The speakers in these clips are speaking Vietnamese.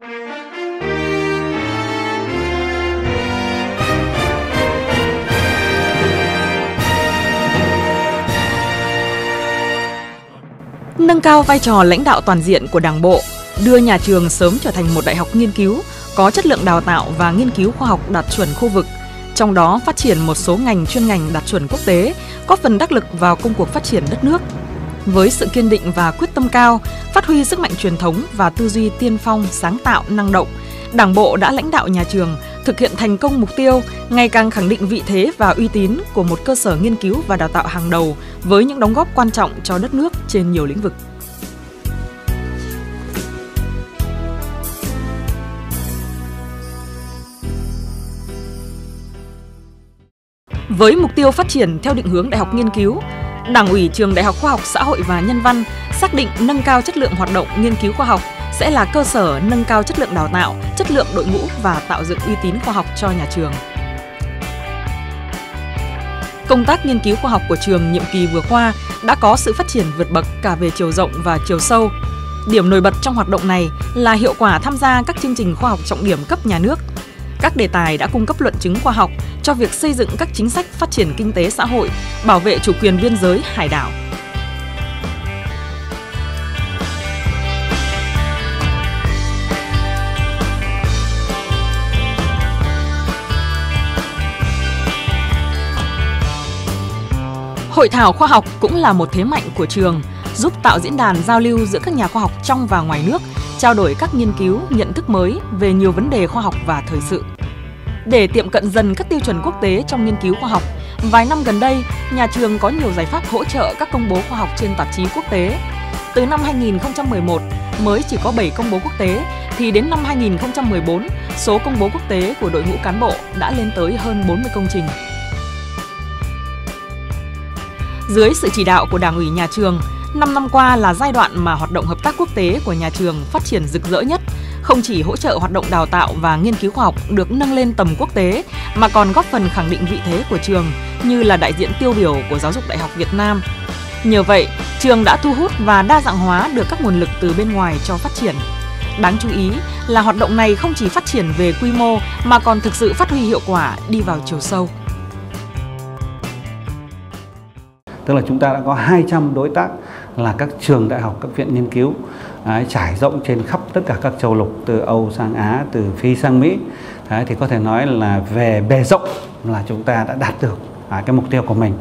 Nâng cao vai trò lãnh đạo toàn diện của Đảng bộ, đưa nhà trường sớm trở thành một đại học nghiên cứu, có chất lượng đào tạo và nghiên cứu khoa học đạt chuẩn khu vực, trong đó phát triển một số ngành chuyên ngành đạt chuẩn quốc tế, góp phần đắc lực vào công cuộc phát triển đất nước. Với sự kiên định và quyết tâm cao, phát huy sức mạnh truyền thống và tư duy tiên phong, sáng tạo, năng động, Đảng bộ đã lãnh đạo nhà trường thực hiện thành công mục tiêu ngày càng khẳng định vị thế và uy tín của một cơ sở nghiên cứu và đào tạo hàng đầu với những đóng góp quan trọng cho đất nước trên nhiều lĩnh vực. Với mục tiêu phát triển theo định hướng đại học nghiên cứu, Đảng ủy Trường Đại học Khoa học Xã hội và Nhân văn xác định nâng cao chất lượng hoạt động nghiên cứu khoa học sẽ là cơ sở nâng cao chất lượng đào tạo, chất lượng đội ngũ và tạo dựng uy tín khoa học cho nhà trường. Công tác nghiên cứu khoa học của trường nhiệm kỳ vừa qua đã có sự phát triển vượt bậc cả về chiều rộng và chiều sâu. Điểm nổi bật trong hoạt động này là hiệu quả tham gia các chương trình khoa học trọng điểm cấp nhà nước. Các đề tài đã cung cấp luận chứng khoa học cho việc xây dựng các chính sách phát triển kinh tế xã hội, bảo vệ chủ quyền biên giới hải đảo. Hội thảo khoa học cũng là một thế mạnh của trường, giúp tạo diễn đàn giao lưu giữa các nhà khoa học trong và ngoài nước, trao đổi các nghiên cứu, nhận thức mới về nhiều vấn đề khoa học và thời sự. Để tiệm cận dần các tiêu chuẩn quốc tế trong nghiên cứu khoa học, vài năm gần đây, nhà trường có nhiều giải pháp hỗ trợ các công bố khoa học trên tạp chí quốc tế. Từ năm 2011 mới chỉ có 7 công bố quốc tế, thì đến năm 2014, số công bố quốc tế của đội ngũ cán bộ đã lên tới hơn 40 công trình. Dưới sự chỉ đạo của Đảng ủy nhà trường, 5 năm qua là giai đoạn mà hoạt động hợp tác quốc tế của nhà trường phát triển rực rỡ nhất, không chỉ hỗ trợ hoạt động đào tạo và nghiên cứu khoa học được nâng lên tầm quốc tế mà còn góp phần khẳng định vị thế của trường như là đại diện tiêu biểu của giáo dục đại học Việt Nam. Nhờ vậy, trường đã thu hút và đa dạng hóa được các nguồn lực từ bên ngoài cho phát triển. Đáng chú ý là hoạt động này không chỉ phát triển về quy mô mà còn thực sự phát huy hiệu quả đi vào chiều sâu. Tức là chúng ta đã có 200 đối tác là các trường đại học, các viện nghiên cứu đấy, trải rộng trên khắp tất cả các châu lục từ Âu sang Á, từ Phi sang Mỹ. Đấy, thì có thể nói là về bề rộng là chúng ta đã đạt được à, cái mục tiêu của mình.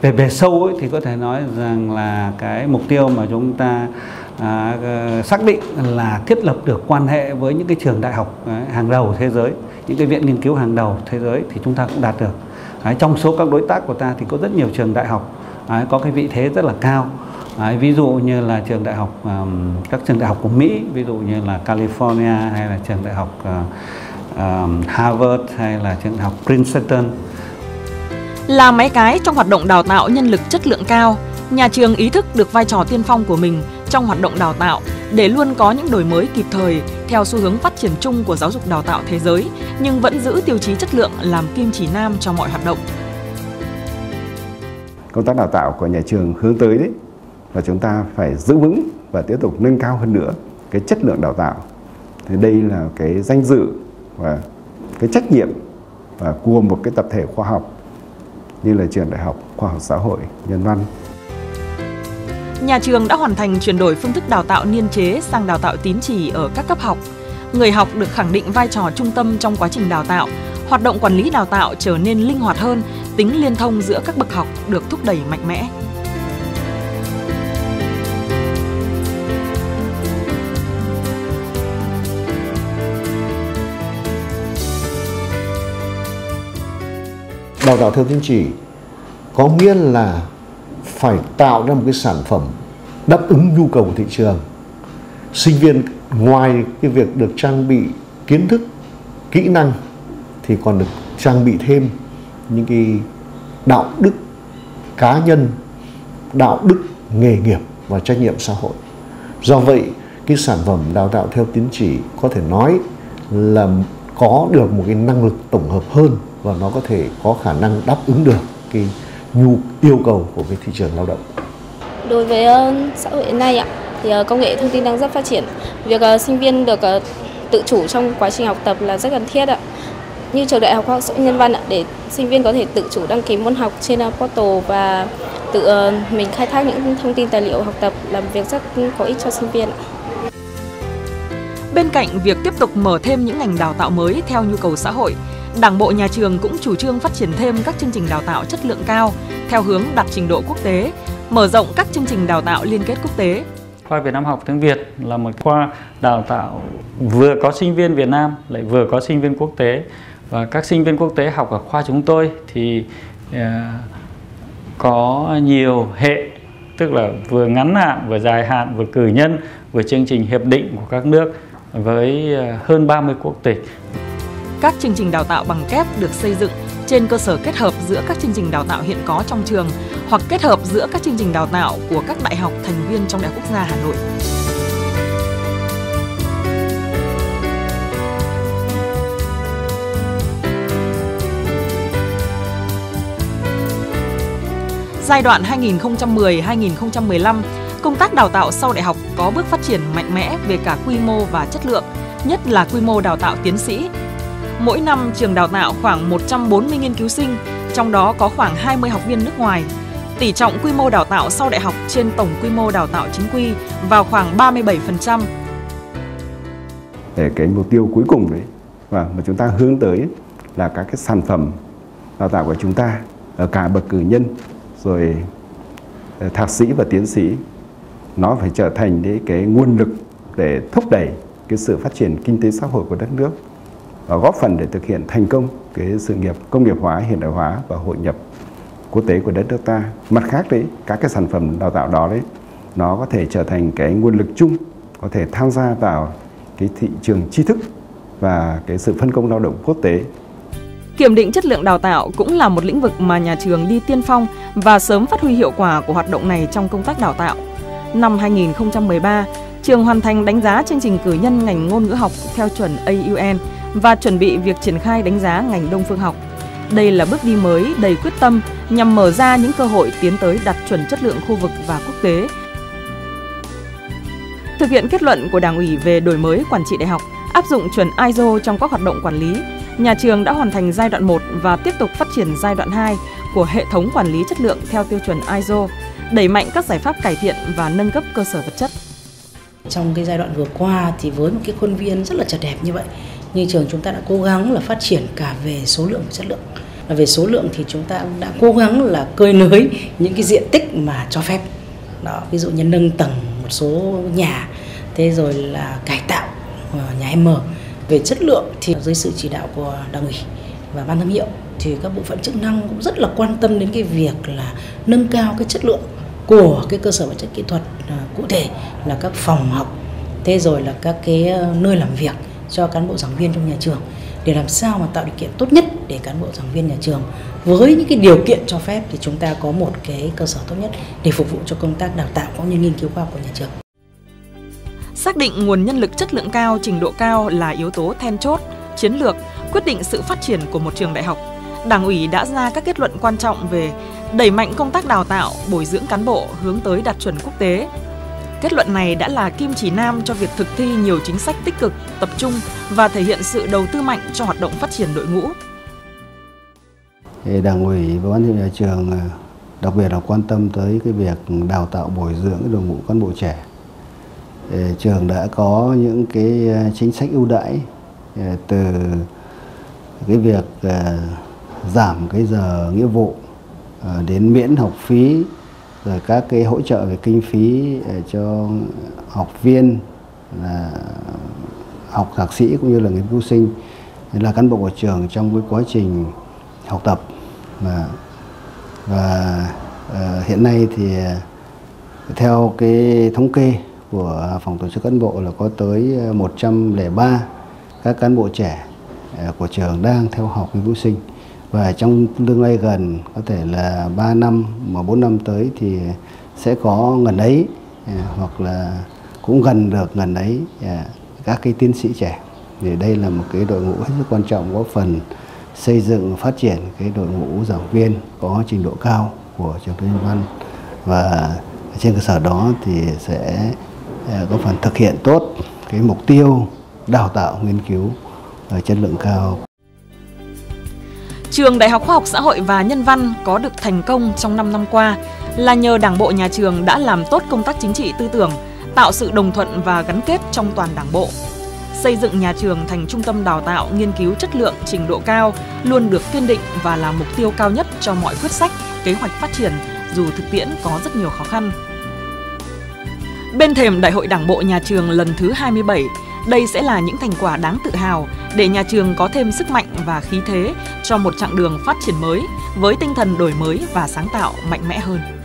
Về bề sâu ấy, thì có thể nói rằng là cái mục tiêu mà chúng ta à, ờ, xác định là thiết lập được quan hệ với những cái trường đại học à, hàng đầu thế giới, những cái viện nghiên cứu hàng đầu thế giới thì chúng ta cũng đạt được. Đấy, trong số các đối tác của ta thì có rất nhiều trường đại học Đấy, có cái vị thế rất là cao Đấy, ví dụ như là trường đại học um, các trường đại học của Mỹ ví dụ như là California hay là trường đại học uh, um, Harvard hay là trường đại học Princeton. Là máy cái trong hoạt động đào tạo nhân lực chất lượng cao nhà trường ý thức được vai trò tiên phong của mình trong hoạt động đào tạo để luôn có những đổi mới kịp thời theo xu hướng phát triển chung của giáo dục đào tạo thế giới nhưng vẫn giữ tiêu chí chất lượng làm kim chỉ nam cho mọi hoạt động. Công tác đào tạo của nhà trường hướng tới đấy và chúng ta phải giữ vững và tiếp tục nâng cao hơn nữa cái chất lượng đào tạo. Thì đây là cái danh dự và cái trách nhiệm và của một cái tập thể khoa học như là trường đại học khoa học xã hội nhân văn. Nhà trường đã hoàn thành chuyển đổi phương thức đào tạo niên chế sang đào tạo tín chỉ ở các cấp học. Người học được khẳng định vai trò trung tâm trong quá trình đào tạo. Hoạt động quản lý đào tạo trở nên linh hoạt hơn, tính liên thông giữa các bậc học được thúc đẩy mạnh mẽ. Đào tạo theo tín chỉ có nghĩa là phải tạo ra một cái sản phẩm đáp ứng nhu cầu của thị trường. Sinh viên ngoài cái việc được trang bị kiến thức, kỹ năng thì còn được trang bị thêm những cái đạo đức cá nhân đạo đức nghề nghiệp và trách nhiệm xã hội do vậy cái sản phẩm đào tạo theo tín chỉ có thể nói là có được một cái năng lực tổng hợp hơn và nó có thể có khả năng đáp ứng được cái nhu yêu cầu của cái thị trường lao động đối với uh, xã hội hiện nay ạ thì uh, công nghệ thông tin đang rất phát triển việc uh, sinh viên được uh, tự chủ trong quá trình học tập là rất cần thiết ạ. Như trường Đại học Khoa học xã nhân văn ạ, để sinh viên có thể tự chủ đăng ký môn học trên portal và tự mình khai thác những thông tin tài liệu học tập làm việc rất có ích cho sinh viên ạ. Bên cạnh việc tiếp tục mở thêm những ngành đào tạo mới theo nhu cầu xã hội, Đảng bộ nhà trường cũng chủ trương phát triển thêm các chương trình đào tạo chất lượng cao theo hướng đạt trình độ quốc tế, mở rộng các chương trình đào tạo liên kết quốc tế. Khoa Việt Nam học tiếng Việt là một khoa đào tạo vừa có sinh viên Việt Nam lại vừa có sinh viên quốc tế và các sinh viên quốc tế học ở khoa chúng tôi thì uh, có nhiều hệ tức là vừa ngắn hạn vừa dài hạn vừa cử nhân vừa chương trình hiệp định của các nước với ờ, hơn 30 quốc tịch. Các chương trình đào tạo bằng kép được xây dựng trên cơ sở kết hợp giữa các chương trình đào tạo hiện có trong trường hoặc kết hợp giữa các chương trình đào tạo của các đại học thành viên trong Đại học Quốc gia Hà Nội. Giai đoạn 2010-2015, công tác đào tạo sau đại học có bước phát triển mạnh mẽ về cả quy mô và chất lượng, nhất là quy mô đào tạo tiến sĩ. Mỗi năm trường đào tạo khoảng 140 nghiên cứu sinh, trong đó có khoảng 20 học viên nước ngoài. Tỷ trọng quy mô đào tạo sau đại học trên tổng quy mô đào tạo chính quy vào khoảng 37%. Để cái mục tiêu cuối cùng đấy và mà chúng ta hướng tới là các cái sản phẩm đào tạo của chúng ta ở cả bậc cử nhân rồi ờ, thạc sĩ và tiến sĩ nó phải trở thành cái nguồn lực để thúc đẩy cái sự phát triển kinh tế xã hội của đất nước và góp phần để thực hiện thành công cái sự nghiệp công nghiệp hóa, hiện đại hóa và hội nhập quốc tế của đất nước ta. Mặt khác đấy, các cái sản phẩm đào tạo đó đấy nó có thể trở thành cái nguồn lực chung có thể tham gia vào cái thị trường tri thức và cái sự phân công lao động quốc tế Kiểm định chất lượng đào tạo cũng là một lĩnh vực mà nhà trường đi tiên phong và sớm phát huy hiệu quả của hoạt động này trong công tác đào tạo. Năm 2013, trường hoàn thành đánh giá chương trình cử nhân ngành ngôn ngữ học theo chuẩn AUN và chuẩn bị việc triển khai đánh giá ngành Đông phương học. Đây là bước đi mới đầy quyết tâm nhằm mở ra những cơ hội tiến tới đạt chuẩn chất lượng khu vực và quốc tế. Thực hiện kết luận của Đảng ủy về đổi mới quản trị đại học, áp dụng chuẩn ISO trong các hoạt động quản lý, nhà trường đã hoàn thành giai đoạn 1 và tiếp tục phát triển giai đoạn 2 của hệ thống quản lý chất lượng theo tiêu chuẩn ISO, đẩy mạnh các giải pháp cải thiện và nâng cấp cơ sở vật chất. Trong cái giai đoạn vừa qua thì với một cái khuôn viên rất là chật đẹp như vậy, như trường chúng ta đã cố gắng là phát triển cả về số lượng và chất lượng. Và về số lượng thì chúng ta đã cố gắng là cơi nới những cái diện tích mà cho phép. Đó, ví dụ như nâng tầng một số nhà, thế rồi là cải tạo ờ, nhà em mở. về chất lượng thì dưới sự chỉ đạo của đảng ủy và ban giám hiệu thì các bộ phận chức năng cũng rất là quan tâm đến cái việc là nâng cao cái chất lượng của cái cơ sở vật chất kỹ thuật ờ, cụ thể là các phòng học thế rồi là các cái ờ, nơi làm việc cho cán bộ giảng viên trong nhà trường để làm sao mà tạo điều kiện tốt nhất để cán bộ giảng viên nhà trường với những cái điều kiện cho phép thì chúng ta có một cái cơ sở tốt nhất để phục vụ cho công tác đào tạo cũng như nghiên cứu khoa học của nhà trường. Xác định nguồn nhân lực chất lượng cao, trình độ cao là yếu tố then chốt, chiến lược, quyết định sự phát triển của một trường đại học. Đảng ủy đã ra các kết luận quan trọng về đẩy mạnh công tác đào tạo, bồi dưỡng cán bộ hướng tới đạt chuẩn quốc tế. Kết luận này đã là kim chỉ nam cho việc thực thi nhiều chính sách tích cực, tập trung và thể hiện sự đầu tư mạnh cho hoạt động phát triển đội ngũ. Đảng ủy và ban nhà trường ờ, đặc biệt là quan tâm tới cái việc đào tạo bồi dưỡng đội ngũ cán bộ trẻ trường đã có những cái ờ, chính sách ưu đãi ờ, từ cái việc giảm cái giờ nghĩa vụ đến miễn học phí rồi các cái hỗ trợ về kinh phí ờ, cho học viên là học thạc sĩ cũng như là nghiên cứu sinh. Là cán bộ của trường trong cái quá trình học tập và và uh, hiện nay thì ờ, theo cái thống kê của phòng tổ chức cán bộ là có tới 103 các cán bộ trẻ của trường đang theo học nghiên cứu sinh và trong tương lai gần, có thể là 3 năm mà 4 năm tới thì sẽ có gần ấy à, hoặc là cũng gần được gần ấy à, các cái tiến sĩ trẻ thì đây là một cái đội ngũ hết sức quan trọng góp phần xây dựng, phát triển cái đội ngũ giảng viên có trình độ cao của trường Tư Nhân Văn và trên cơ sở đó thì sẽ à, có phần thực hiện tốt cái mục tiêu đào tạo nghiên cứu chất lượng cao. Trường Đại học Khoa học Xã hội và Nhân văn có được thành công trong 5 năm qua là nhờ Đảng bộ nhà trường đã làm tốt công tác chính trị tư tưởng, tạo sự đồng thuận và gắn kết trong toàn Đảng bộ. Xây dựng nhà trường thành trung tâm đào tạo nghiên cứu chất lượng trình độ cao luôn được kiên định và là mục tiêu cao nhất cho mọi quyết sách, kế hoạch phát triển dù thực tiễn có rất nhiều khó khăn. Bên thềm Đại hội Đảng bộ nhà trường lần thứ 27, đây sẽ là những thành quả đáng tự hào để nhà trường có thêm sức mạnh và khí thế cho một chặng đường phát triển mới với tinh thần đổi mới và sáng tạo mạnh mẽ hơn.